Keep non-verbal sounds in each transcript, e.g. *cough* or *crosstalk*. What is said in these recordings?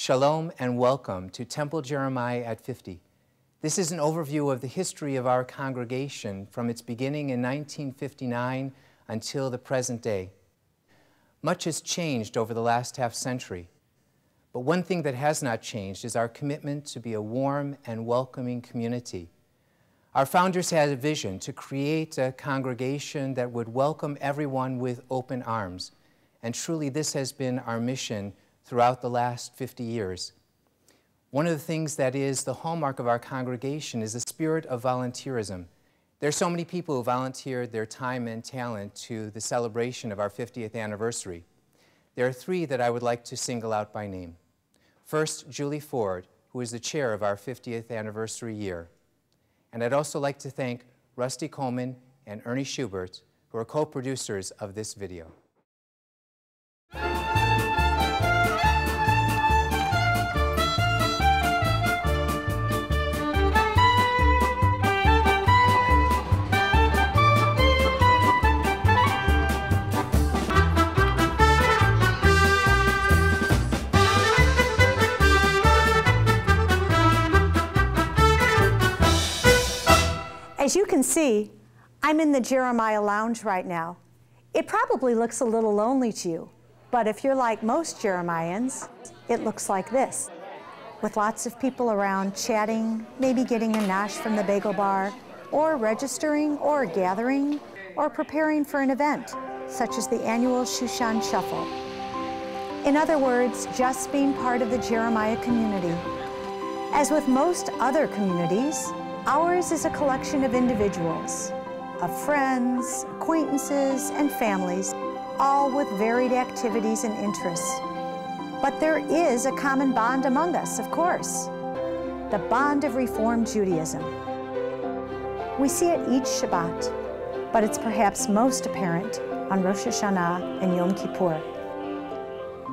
Shalom and welcome to Temple Jeremiah at 50. This is an overview of the history of our congregation from its beginning in 1959 until the present day. Much has changed over the last half century, but one thing that has not changed is our commitment to be a warm and welcoming community. Our founders had a vision to create a congregation that would welcome everyone with open arms, and truly this has been our mission throughout the last 50 years. One of the things that is the hallmark of our congregation is the spirit of volunteerism. There are so many people who volunteered their time and talent to the celebration of our 50th anniversary. There are three that I would like to single out by name. First, Julie Ford, who is the chair of our 50th anniversary year. And I'd also like to thank Rusty Coleman and Ernie Schubert, who are co-producers of this video. As you can see, I'm in the Jeremiah Lounge right now. It probably looks a little lonely to you, but if you're like most Jeremians, it looks like this. With lots of people around chatting, maybe getting a nosh from the bagel bar, or registering, or gathering, or preparing for an event, such as the annual Shushan Shuffle. In other words, just being part of the Jeremiah community. As with most other communities, Ours is a collection of individuals, of friends, acquaintances, and families, all with varied activities and interests. But there is a common bond among us, of course, the bond of Reformed Judaism. We see it each Shabbat, but it's perhaps most apparent on Rosh Hashanah and Yom Kippur.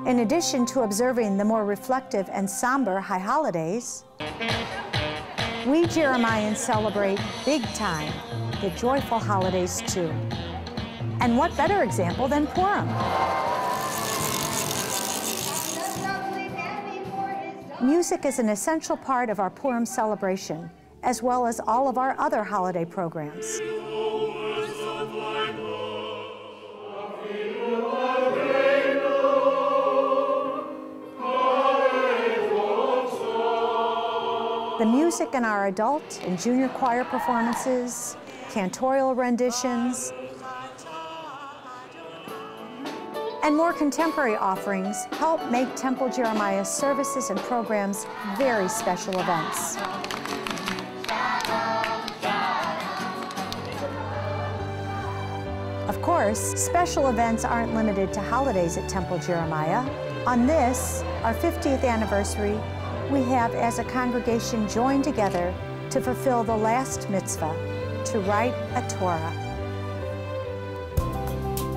In addition to observing the more reflective and somber high holidays, we Jeremians celebrate big time, the joyful holidays too. And what better example than Purim? Music is an essential part of our Purim celebration, as well as all of our other holiday programs. The music in our adult and junior choir performances, cantorial renditions, and more contemporary offerings help make Temple Jeremiah's services and programs very special events. Of course, special events aren't limited to holidays at Temple Jeremiah. On this, our 50th anniversary, we have as a congregation joined together to fulfill the last mitzvah, to write a Torah.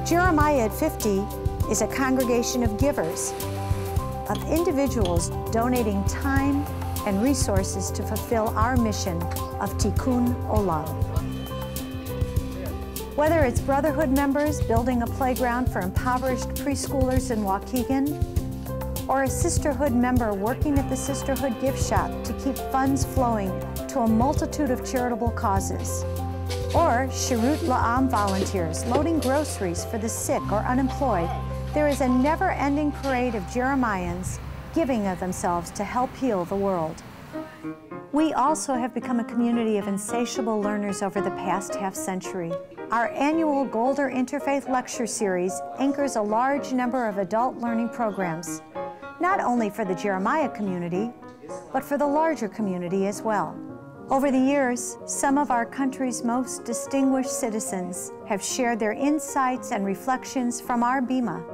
Jeremiah at 50 is a congregation of givers, of individuals donating time and resources to fulfill our mission of Tikkun Olam. Whether it's Brotherhood members building a playground for impoverished preschoolers in Waukegan, or a sisterhood member working at the sisterhood gift shop to keep funds flowing to a multitude of charitable causes, or Shirut La'am volunteers loading groceries for the sick or unemployed, there is a never-ending parade of Jeremians giving of themselves to help heal the world. We also have become a community of insatiable learners over the past half century. Our annual Golder Interfaith Lecture Series anchors a large number of adult learning programs not only for the Jeremiah community, but for the larger community as well. Over the years, some of our country's most distinguished citizens have shared their insights and reflections from our Bima.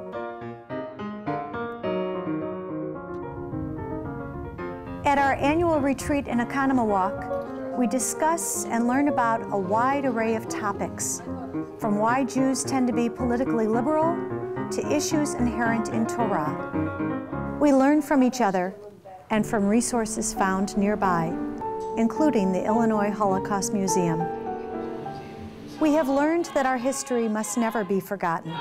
At our annual retreat in Oconomowoc, we discuss and learn about a wide array of topics, from why Jews tend to be politically liberal to issues inherent in Torah. We learn from each other and from resources found nearby, including the Illinois Holocaust Museum. We have learned that our history must never be forgotten.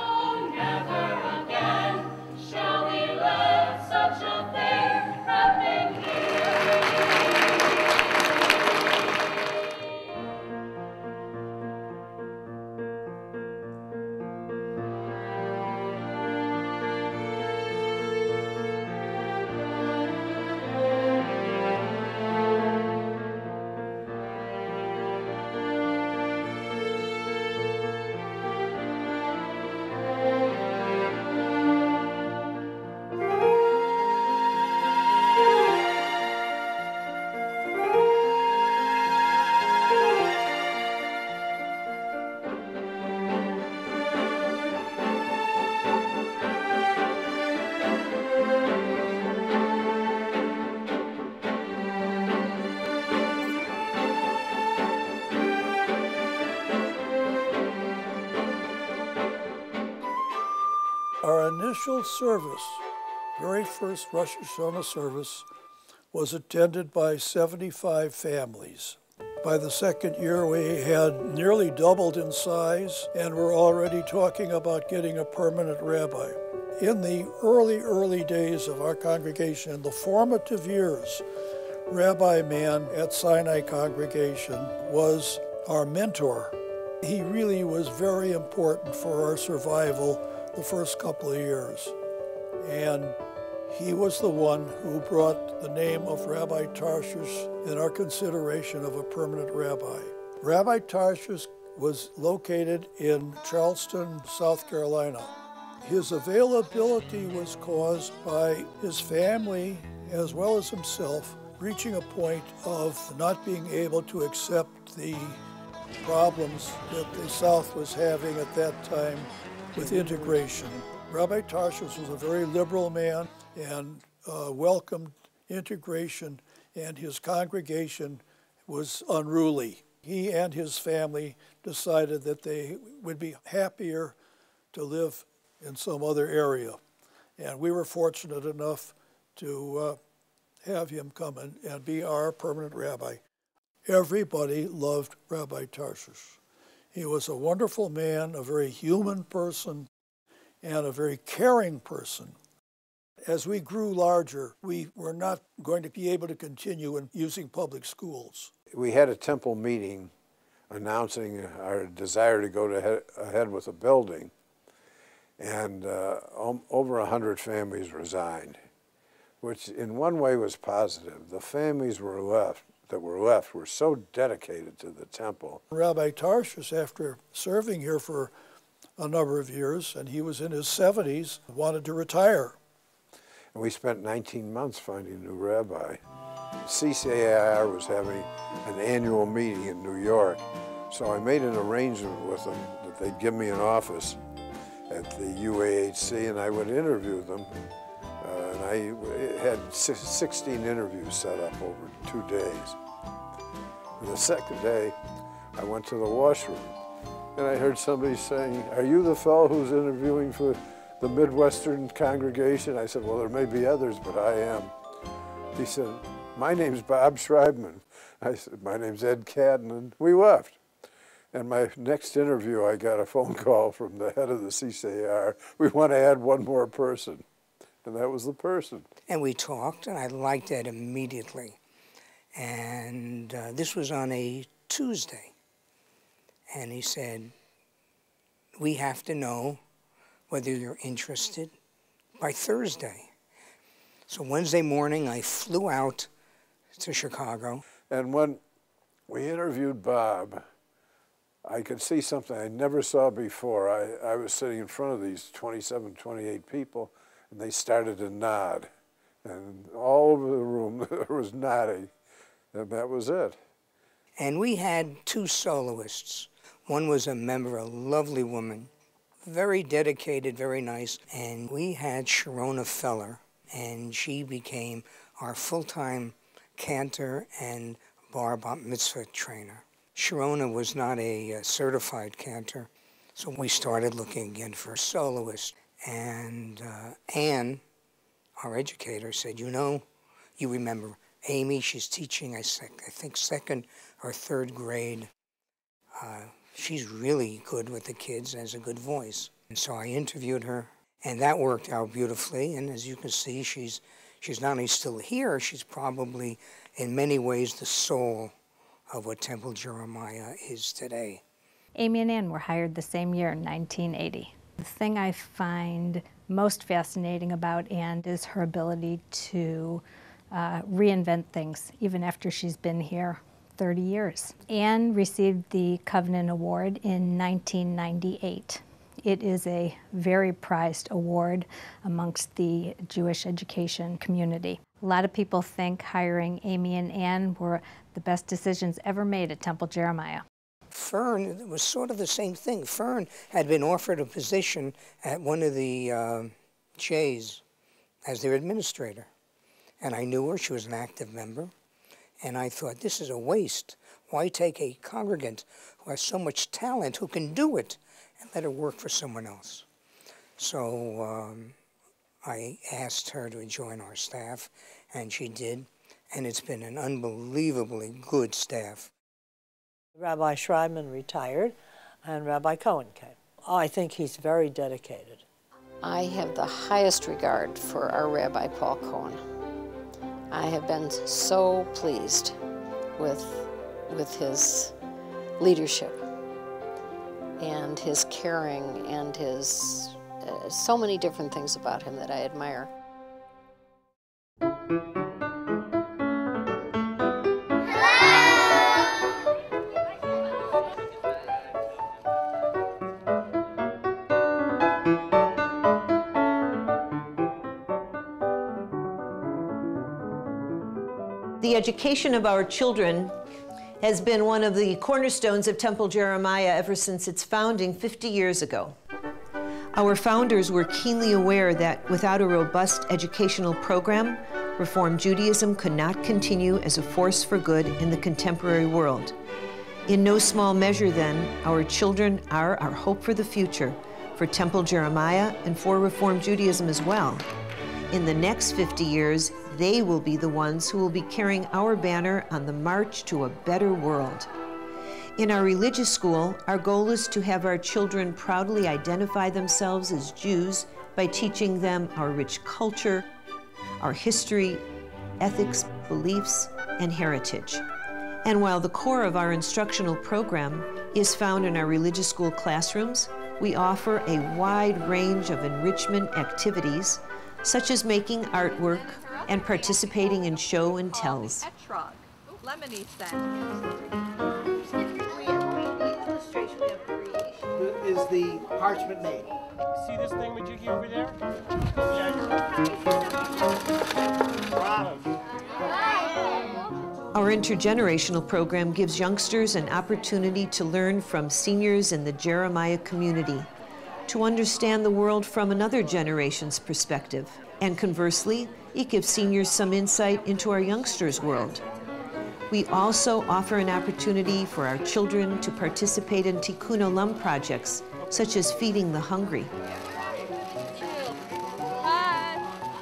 Our initial service, very first Rosh Hashanah service, was attended by 75 families. By the second year, we had nearly doubled in size and were already talking about getting a permanent rabbi. In the early, early days of our congregation, in the formative years, Rabbi Mann at Sinai Congregation was our mentor. He really was very important for our survival the first couple of years. And he was the one who brought the name of Rabbi Tarshish in our consideration of a permanent rabbi. Rabbi Tarshish was located in Charleston, South Carolina. His availability was caused by his family as well as himself reaching a point of not being able to accept the problems that the South was having at that time with integration. Rabbi Tarshish was a very liberal man and uh, welcomed integration, and his congregation was unruly. He and his family decided that they would be happier to live in some other area. And we were fortunate enough to uh, have him come and, and be our permanent rabbi. Everybody loved Rabbi Tarshish. He was a wonderful man, a very human person, and a very caring person. As we grew larger, we were not going to be able to continue in using public schools. We had a temple meeting announcing our desire to go to ahead with a building, and uh, over 100 families resigned, which in one way was positive. The families were left that were left were so dedicated to the temple. Rabbi Tarshish, after serving here for a number of years, and he was in his 70s, wanted to retire. And we spent 19 months finding a new rabbi. CCAR was having an annual meeting in New York, so I made an arrangement with them that they'd give me an office at the UAHC and I would interview them. Uh, and I had 16 interviews set up over two days. The second day, I went to the washroom and I heard somebody saying, are you the fellow who's interviewing for the Midwestern congregation? I said, well, there may be others, but I am. He said, my name's Bob Schreibman. I said, my name's Ed Cadden, and we left. And my next interview, I got a phone call from the head of the CCAR. We want to add one more person. And that was the person. And we talked, and I liked Ed immediately. And uh, this was on a Tuesday. And he said, We have to know whether you're interested by Thursday. So Wednesday morning, I flew out to Chicago. And when we interviewed Bob, I could see something I never saw before. I, I was sitting in front of these 27, 28 people, and they started to nod. And all over the room, *laughs* there was nodding. That was it. And we had two soloists. One was a member, a lovely woman, very dedicated, very nice. And we had Sharona Feller, and she became our full-time cantor and bar mitzvah trainer. Sharona was not a, a certified cantor, so we started looking again for a soloist. And uh, Anne, our educator, said, you know, you remember Amy, she's teaching, I, I think, second or third grade. Uh, she's really good with the kids, has a good voice. And so I interviewed her, and that worked out beautifully. And as you can see, she's, she's not only still here, she's probably in many ways the soul of what Temple Jeremiah is today. Amy and Ann were hired the same year in 1980. The thing I find most fascinating about Ann is her ability to uh, reinvent things, even after she's been here 30 years. Anne received the Covenant Award in 1998. It is a very prized award amongst the Jewish education community. A lot of people think hiring Amy and Anne were the best decisions ever made at Temple Jeremiah. Fern it was sort of the same thing. Fern had been offered a position at one of the uh, as their administrator. And I knew her, she was an active member. And I thought, this is a waste. Why take a congregant who has so much talent, who can do it, and let her work for someone else? So um, I asked her to join our staff, and she did, and it's been an unbelievably good staff. Rabbi Schreiman retired, and Rabbi Cohen came. Oh, I think he's very dedicated. I have the highest regard for our Rabbi Paul Cohen. I have been so pleased with, with his leadership and his caring and his uh, so many different things about him that I admire. Education of our children has been one of the cornerstones of Temple Jeremiah ever since its founding 50 years ago. Our founders were keenly aware that without a robust educational program, Reform Judaism could not continue as a force for good in the contemporary world. In no small measure, then, our children are our hope for the future, for Temple Jeremiah and for Reform Judaism as well. In the next 50 years, they will be the ones who will be carrying our banner on the march to a better world. In our religious school, our goal is to have our children proudly identify themselves as Jews by teaching them our rich culture, our history, ethics, beliefs, and heritage. And while the core of our instructional program is found in our religious school classrooms, we offer a wide range of enrichment activities such as making artwork and participating in show and tells. Is the parchment made? See this thing Majiki over there? Our intergenerational program gives youngsters an opportunity to learn from seniors in the Jeremiah community to understand the world from another generation's perspective. And conversely, it gives seniors some insight into our youngsters' world. We also offer an opportunity for our children to participate in Tikkun Olam projects, such as feeding the hungry.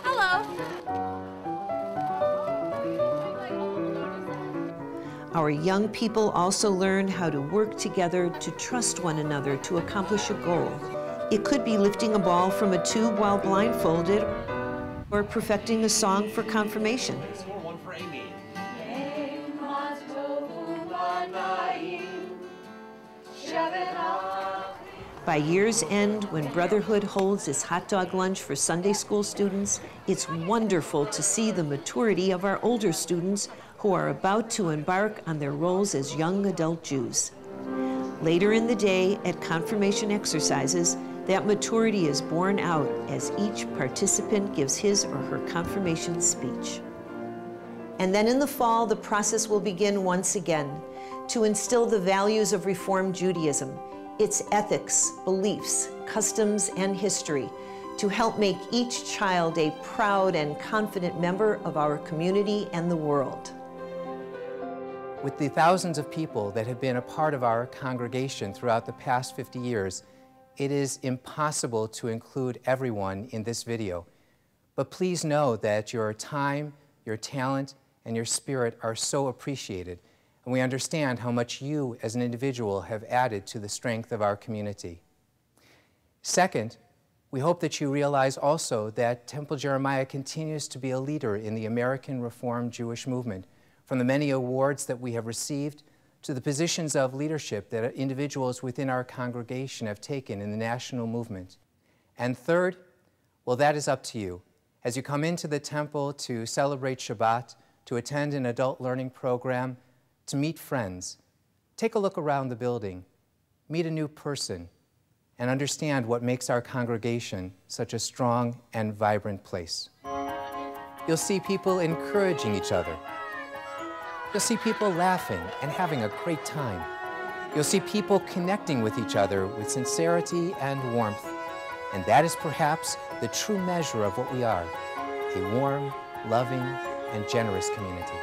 Hello. Our young people also learn how to work together to trust one another to accomplish a goal. It could be lifting a ball from a tube while blindfolded or perfecting a song for confirmation. By year's end, when Brotherhood holds its hot dog lunch for Sunday school students, it's wonderful to see the maturity of our older students who are about to embark on their roles as young adult Jews. Later in the day, at confirmation exercises, that maturity is borne out as each participant gives his or her confirmation speech. And then in the fall, the process will begin once again to instill the values of Reform Judaism, its ethics, beliefs, customs, and history to help make each child a proud and confident member of our community and the world. With the thousands of people that have been a part of our congregation throughout the past 50 years, it is impossible to include everyone in this video. But please know that your time, your talent, and your spirit are so appreciated, and we understand how much you as an individual have added to the strength of our community. Second, we hope that you realize also that Temple Jeremiah continues to be a leader in the American Reformed Jewish movement. From the many awards that we have received to the positions of leadership that individuals within our congregation have taken in the national movement. And third, well, that is up to you. As you come into the temple to celebrate Shabbat, to attend an adult learning program, to meet friends, take a look around the building, meet a new person, and understand what makes our congregation such a strong and vibrant place. You'll see people encouraging each other You'll see people laughing and having a great time. You'll see people connecting with each other with sincerity and warmth. And that is perhaps the true measure of what we are, a warm, loving, and generous community.